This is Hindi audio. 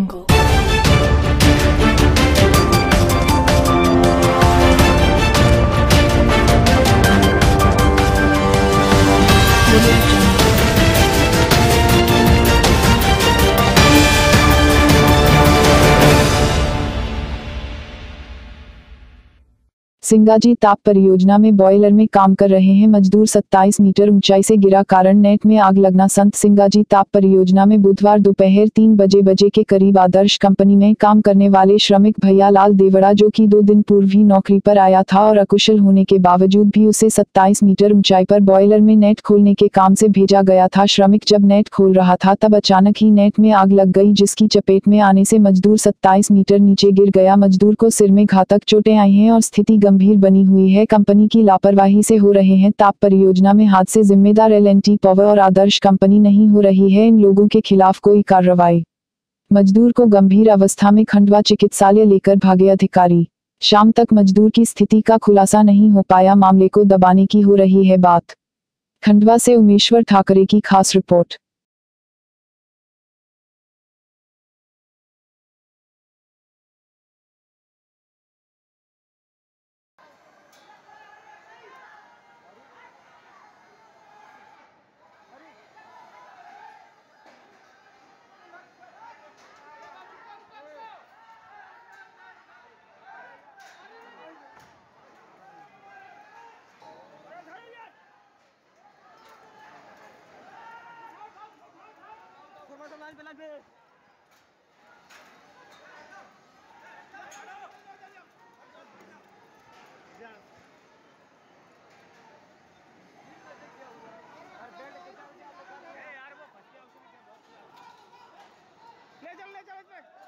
jungle. सिंगाजी ताप परियोजना में बॉयलर में काम कर रहे हैं। मजदूर 27 मीटर ऊंचाई से गिरा कारण नेट में आग लगना संत सिंगाजी ताप परियोजना में बुधवार दोपहर तीन बजे बजे के करीब आदर्श कंपनी में काम करने वाले श्रमिक भैया लाल देवड़ा जो कि दो दिन पूर्व ही नौकरी पर आया था और अकुशल होने के बावजूद भी उसे 27 मीटर ऊंचाई पर बॉयलर में नेट खोलने के काम से भेजा गया था। श्रमिक जब नेट खोल रहा था तब अचानक ही नेट में आग लग गई, जिसकी चपेट में आने से मजदूर 27 मीटर नीचे गिर गया। मजदूर को सिर में घातक चोटें आई हैं और स्थिति गंभीर बनी हुई है। कंपनी की लापरवाही से हो रहे हैं। ताप परियोजना में हादसे जिम्मेदार एल एन टी पावर और आदर्श कंपनी नहीं हो रही है। इन लोगों के खिलाफ कोई कार्रवाई। मजदूर को गंभीर अवस्था में खंडवा चिकित्सालय लेकर भागे अधिकारी। शाम तक मजदूर की स्थिति का खुलासा नहीं हो पाया। मामले को दबाने की हो रही है बात। खंडवा से उमेश्वर ठाकरे की खास रिपोर्ट। फॉर्मेशन लाइन पे लाइन पे ले चल ले चल इसमें